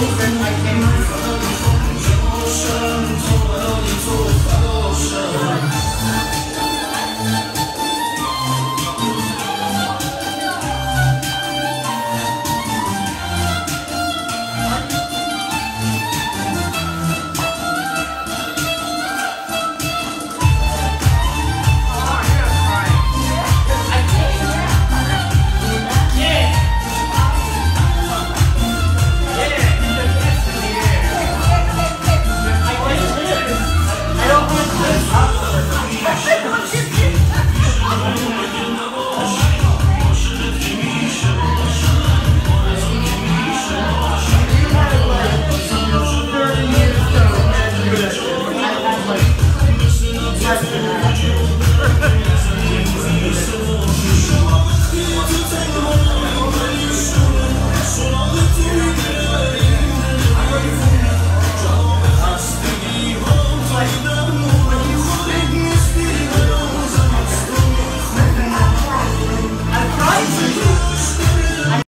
people